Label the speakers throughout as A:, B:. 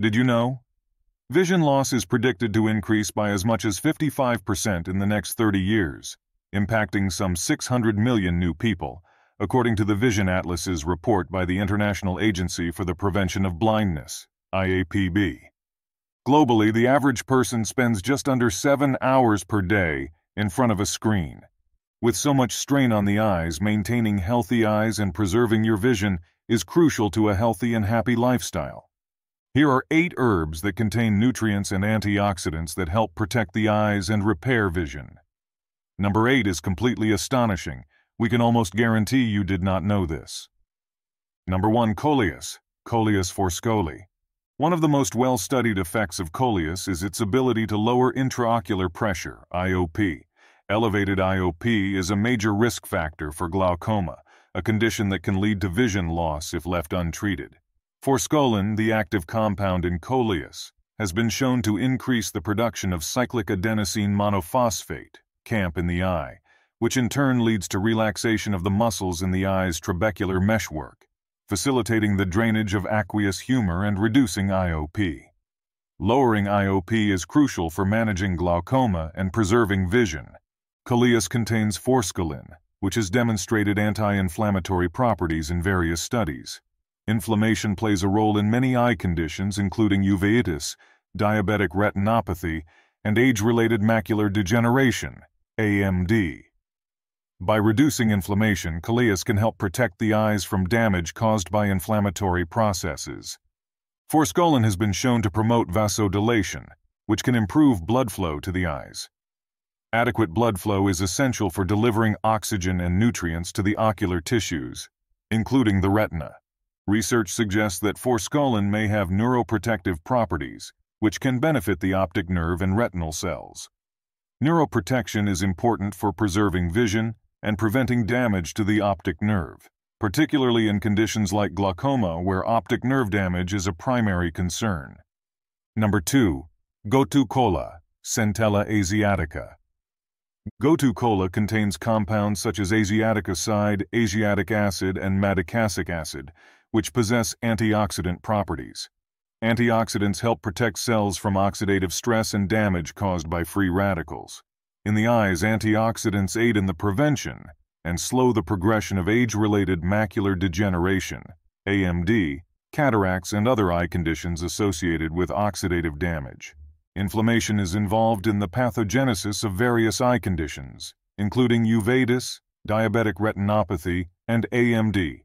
A: Did you know? Vision loss is predicted to increase by as much as 55% in the next 30 years, impacting some 600 million new people, according to the Vision Atlas's report by the International Agency for the Prevention of Blindness, IAPB. Globally, the average person spends just under seven hours per day in front of a screen. With so much strain on the eyes, maintaining healthy eyes and preserving your vision is crucial to a healthy and happy lifestyle. Here are eight herbs that contain nutrients and antioxidants that help protect the eyes and repair vision. Number eight is completely astonishing. We can almost guarantee you did not know this. Number one, coleus, Coleus forskohlii. One of the most well-studied effects of coleus is its ability to lower intraocular pressure, IOP. Elevated IOP is a major risk factor for glaucoma, a condition that can lead to vision loss if left untreated. Forskolin, the active compound in coleus, has been shown to increase the production of cyclic adenosine monophosphate, CAMP in the eye, which in turn leads to relaxation of the muscles in the eye's trabecular meshwork facilitating the drainage of aqueous humor and reducing IOP. Lowering IOP is crucial for managing glaucoma and preserving vision. Coleus contains forskolin, which has demonstrated anti-inflammatory properties in various studies. Inflammation plays a role in many eye conditions including uveitis, diabetic retinopathy, and age-related macular degeneration, AMD. By reducing inflammation, Coleus can help protect the eyes from damage caused by inflammatory processes. Forskolin has been shown to promote vasodilation, which can improve blood flow to the eyes. Adequate blood flow is essential for delivering oxygen and nutrients to the ocular tissues, including the retina. Research suggests that forskolin may have neuroprotective properties, which can benefit the optic nerve and retinal cells. Neuroprotection is important for preserving vision, and preventing damage to the optic nerve, particularly in conditions like glaucoma where optic nerve damage is a primary concern. Number 2. Gotu kola, Centella asiatica. Gotu kola contains compounds such as asiaticoside, asiatic acid, and madecassic acid, which possess antioxidant properties. Antioxidants help protect cells from oxidative stress and damage caused by free radicals. In the eyes, antioxidants aid in the prevention and slow the progression of age-related macular degeneration, AMD, cataracts, and other eye conditions associated with oxidative damage. Inflammation is involved in the pathogenesis of various eye conditions, including uveitis, diabetic retinopathy, and AMD.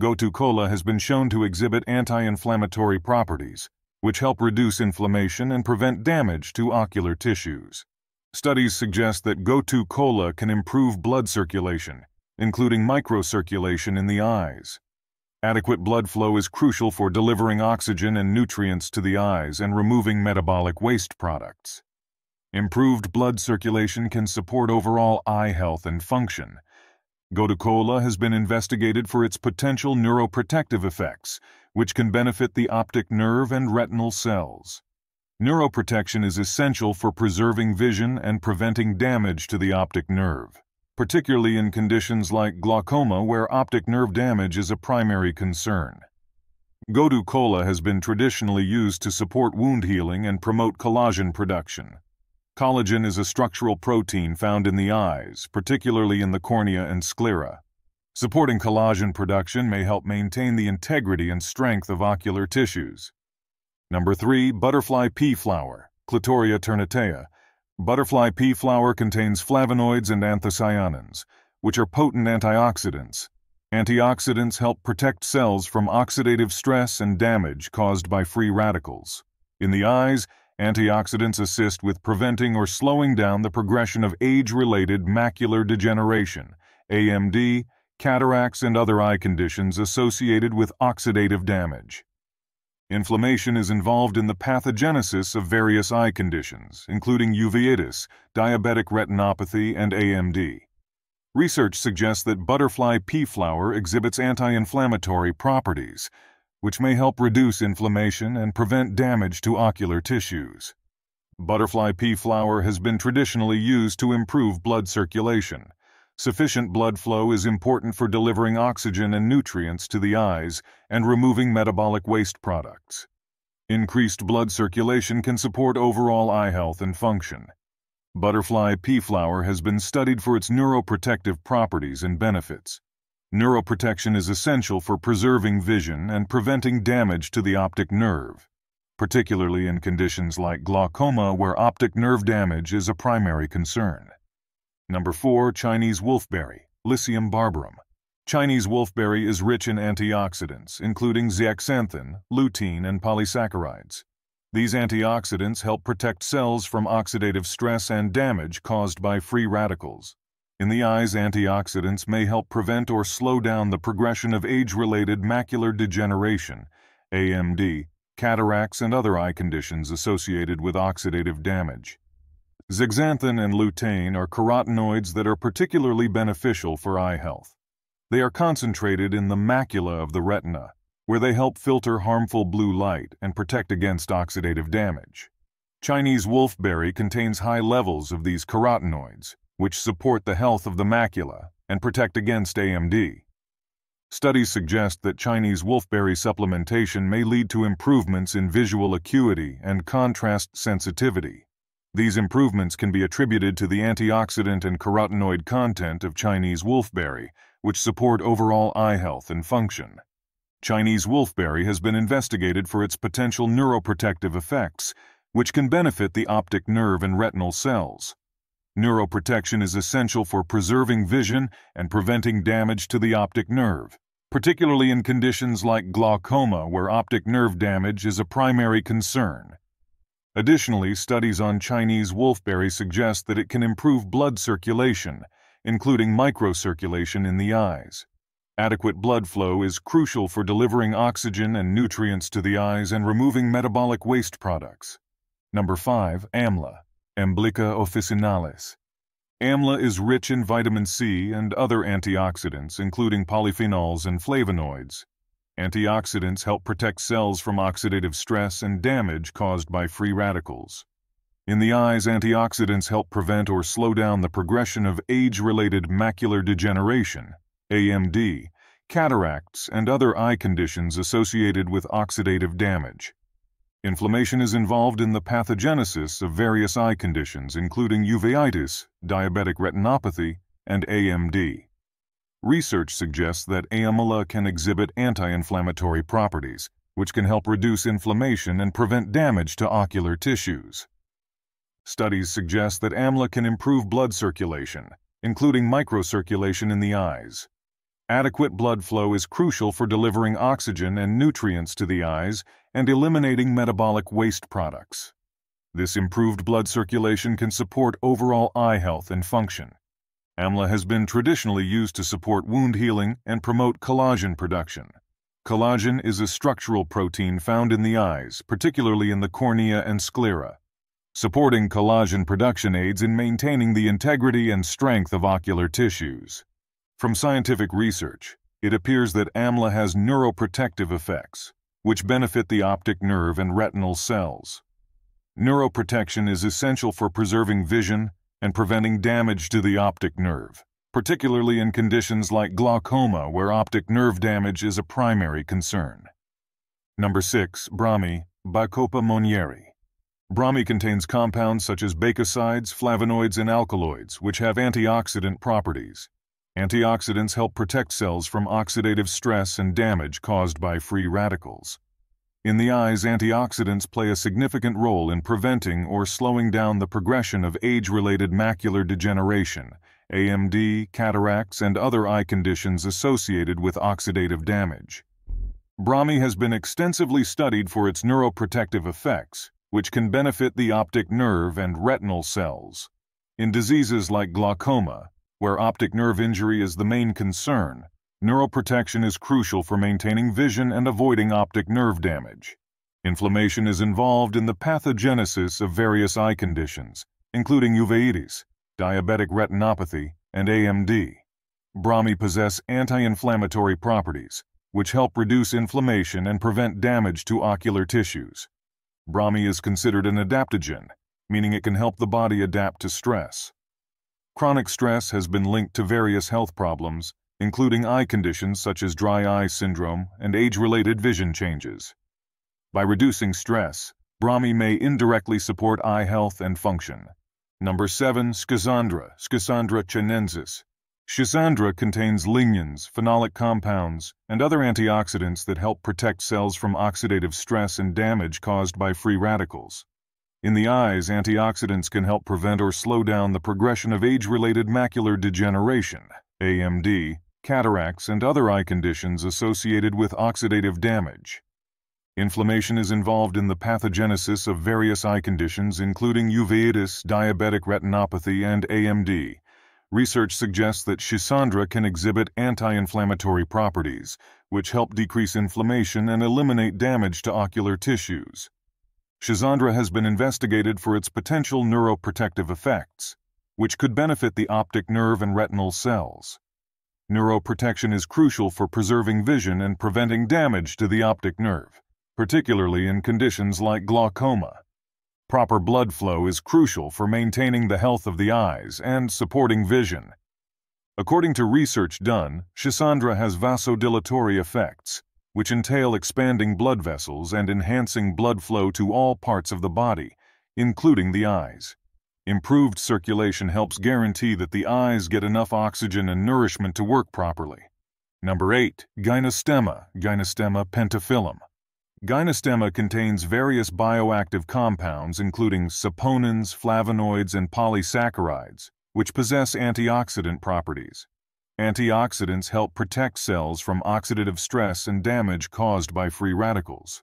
A: Gotu kola has been shown to exhibit anti-inflammatory properties, which help reduce inflammation and prevent damage to ocular tissues. Studies suggest that Gotu kola can improve blood circulation, including microcirculation in the eyes. Adequate blood flow is crucial for delivering oxygen and nutrients to the eyes and removing metabolic waste products. Improved blood circulation can support overall eye health and function. Gotu kola has been investigated for its potential neuroprotective effects, which can benefit the optic nerve and retinal cells. Neuroprotection is essential for preserving vision and preventing damage to the optic nerve, particularly in conditions like glaucoma where optic nerve damage is a primary concern. Gotu kola has been traditionally used to support wound healing and promote collagen production. Collagen is a structural protein found in the eyes, particularly in the cornea and sclera. Supporting collagen production may help maintain the integrity and strength of ocular tissues. Number 3. Butterfly pea flower, Clitoria ternatea. Butterfly pea flower contains flavonoids and anthocyanins, which are potent antioxidants. Antioxidants help protect cells from oxidative stress and damage caused by free radicals. In the eyes, antioxidants assist with preventing or slowing down the progression of age-related macular degeneration, AMD, cataracts, and other eye conditions associated with oxidative damage. Inflammation is involved in the pathogenesis of various eye conditions, including uveitis, diabetic retinopathy, and AMD. Research suggests that butterfly pea flower exhibits anti-inflammatory properties, which may help reduce inflammation and prevent damage to ocular tissues. Butterfly pea flower has been traditionally used to improve blood circulation. Sufficient blood flow is important for delivering oxygen and nutrients to the eyes and removing metabolic waste products. Increased blood circulation can support overall eye health and function. Butterfly pea flower has been studied for its neuroprotective properties and benefits. Neuroprotection is essential for preserving vision and preventing damage to the optic nerve, particularly in conditions like glaucoma where optic nerve damage is a primary concern. Number 4. Chinese wolfberry, Lycium barbarum. Chinese wolfberry is rich in antioxidants, including zeaxanthin, lutein, and polysaccharides. These antioxidants help protect cells from oxidative stress and damage caused by free radicals. In the eyes, antioxidants may help prevent or slow down the progression of age-related macular degeneration, AMD, cataracts, and other eye conditions associated with oxidative damage. Zeaxanthin and lutein are carotenoids that are particularly beneficial for eye health. They are concentrated in the macula of the retina, where they help filter harmful blue light and protect against oxidative damage. Chinese wolfberry contains high levels of these carotenoids, which support the health of the macula and protect against AMD. Studies suggest that Chinese wolfberry supplementation may lead to improvements in visual acuity and contrast sensitivity. These improvements can be attributed to the antioxidant and carotenoid content of Chinese wolfberry, which support overall eye health and function. Chinese wolfberry has been investigated for its potential neuroprotective effects, which can benefit the optic nerve and retinal cells. Neuroprotection is essential for preserving vision and preventing damage to the optic nerve, particularly in conditions like glaucoma where optic nerve damage is a primary concern. Additionally, studies on Chinese wolfberry suggest that it can improve blood circulation, including microcirculation in the eyes. Adequate blood flow is crucial for delivering oxygen and nutrients to the eyes and removing metabolic waste products. Number 5. AMLA Emblica officinalis. AMLA is rich in vitamin C and other antioxidants, including polyphenols and flavonoids. Antioxidants help protect cells from oxidative stress and damage caused by free radicals. In the eyes, antioxidants help prevent or slow down the progression of age-related macular degeneration, AMD, cataracts, and other eye conditions associated with oxidative damage. Inflammation is involved in the pathogenesis of various eye conditions, including uveitis, diabetic retinopathy, and AMD. Research suggests that AMLA can exhibit anti-inflammatory properties, which can help reduce inflammation and prevent damage to ocular tissues. Studies suggest that AMLA can improve blood circulation, including microcirculation in the eyes. Adequate blood flow is crucial for delivering oxygen and nutrients to the eyes and eliminating metabolic waste products. This improved blood circulation can support overall eye health and function. AMLA has been traditionally used to support wound healing and promote collagen production. Collagen is a structural protein found in the eyes, particularly in the cornea and sclera. Supporting collagen production aids in maintaining the integrity and strength of ocular tissues. From scientific research, it appears that AMLA has neuroprotective effects, which benefit the optic nerve and retinal cells. Neuroprotection is essential for preserving vision and preventing damage to the optic nerve, particularly in conditions like glaucoma where optic nerve damage is a primary concern. Number 6. Brahmi, Bacopa monnieri. Brahmi contains compounds such as bacosides, flavonoids, and alkaloids, which have antioxidant properties. Antioxidants help protect cells from oxidative stress and damage caused by free radicals. In the eyes, antioxidants play a significant role in preventing or slowing down the progression of age-related macular degeneration, AMD, cataracts, and other eye conditions associated with oxidative damage. Brahmi has been extensively studied for its neuroprotective effects, which can benefit the optic nerve and retinal cells. In diseases like glaucoma, where optic nerve injury is the main concern, neuroprotection is crucial for maintaining vision and avoiding optic nerve damage. Inflammation is involved in the pathogenesis of various eye conditions, including uveitis, diabetic retinopathy, and AMD. Brahmi possess anti-inflammatory properties, which help reduce inflammation and prevent damage to ocular tissues. Brahmi is considered an adaptogen, meaning it can help the body adapt to stress. Chronic stress has been linked to various health problems, including eye conditions such as dry eye syndrome and age-related vision changes. By reducing stress, Brahmi may indirectly support eye health and function. Number 7. Schisandra, Schisandra chinensis. Schisandra contains lignans, phenolic compounds, and other antioxidants that help protect cells from oxidative stress and damage caused by free radicals. In the eyes, antioxidants can help prevent or slow down the progression of age-related macular degeneration, AMD, cataracts, and other eye conditions associated with oxidative damage. Inflammation is involved in the pathogenesis of various eye conditions, including uveitis, diabetic retinopathy, and AMD. Research suggests that Schisandra can exhibit anti-inflammatory properties, which help decrease inflammation and eliminate damage to ocular tissues. Schisandra has been investigated for its potential neuroprotective effects, which could benefit the optic nerve and retinal cells. Neuroprotection is crucial for preserving vision and preventing damage to the optic nerve, particularly in conditions like glaucoma. Proper blood flow is crucial for maintaining the health of the eyes and supporting vision. According to research done, Schisandra has vasodilatory effects, which entail expanding blood vessels and enhancing blood flow to all parts of the body, including the eyes. Improved circulation helps guarantee that the eyes get enough oxygen and nourishment to work properly. Number 8. Gynostemma, Gynostemma pentaphyllum. Gynostemma contains various bioactive compounds including saponins, flavonoids, and polysaccharides, which possess antioxidant properties. Antioxidants help protect cells from oxidative stress and damage caused by free radicals.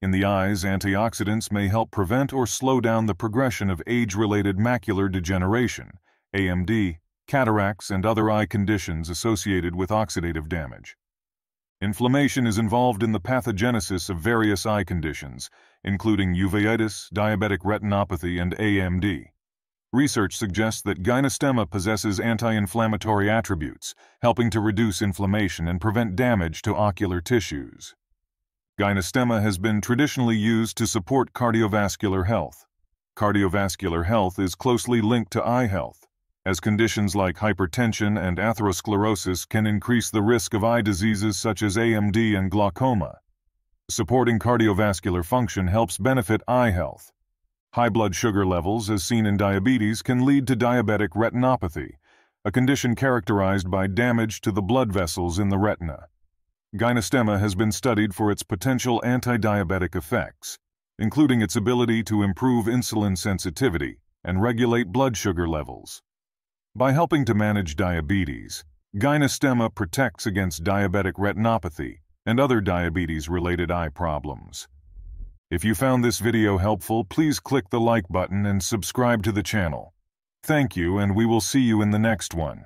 A: In the eyes, antioxidants may help prevent or slow down the progression of age-related macular degeneration, AMD, cataracts, and other eye conditions associated with oxidative damage. Inflammation is involved in the pathogenesis of various eye conditions, including uveitis, diabetic retinopathy, and AMD. Research suggests that Gynostemma possesses anti-inflammatory attributes, helping to reduce inflammation and prevent damage to ocular tissues. Gynostemma has been traditionally used to support cardiovascular health. Cardiovascular health is closely linked to eye health, as conditions like hypertension and atherosclerosis can increase the risk of eye diseases such as AMD and glaucoma. Supporting cardiovascular function helps benefit eye health, High blood sugar levels, as seen in diabetes, can lead to diabetic retinopathy, a condition characterized by damage to the blood vessels in the retina. Gynostemma has been studied for its potential anti-diabetic effects, including its ability to improve insulin sensitivity and regulate blood sugar levels. By helping to manage diabetes, Gynostemma protects against diabetic retinopathy and other diabetes-related eye problems. If you found this video helpful, please click the like button and subscribe to the channel. Thank you, and we will see you in the next one.